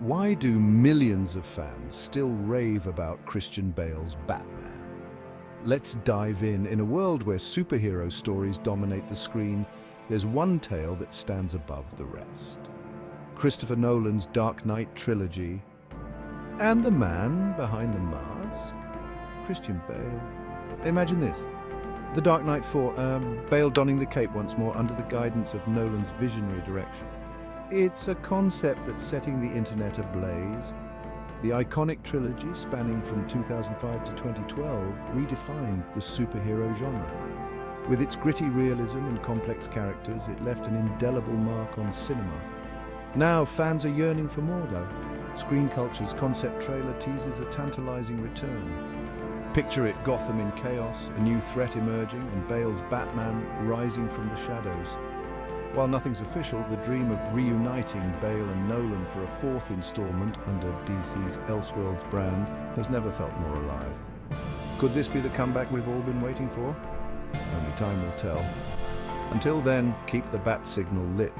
Why do millions of fans still rave about Christian Bale's Batman? Let's dive in. In a world where superhero stories dominate the screen, there's one tale that stands above the rest. Christopher Nolan's Dark Knight trilogy, and the man behind the mask, Christian Bale. Imagine this. The Dark Knight 4, um, Bale donning the cape once more under the guidance of Nolan's visionary direction. It's a concept that's setting the internet ablaze. The iconic trilogy, spanning from 2005 to 2012, redefined the superhero genre. With its gritty realism and complex characters, it left an indelible mark on cinema. Now, fans are yearning for more, though. Screen Culture's concept trailer teases a tantalizing return. Picture it Gotham in chaos, a new threat emerging, and Bale's Batman rising from the shadows. While nothing's official, the dream of reuniting Bale and Nolan for a fourth installment under DC's Elseworlds brand has never felt more alive. Could this be the comeback we've all been waiting for? Only time will tell. Until then, keep the bat signal lit